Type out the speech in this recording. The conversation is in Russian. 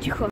Тихо.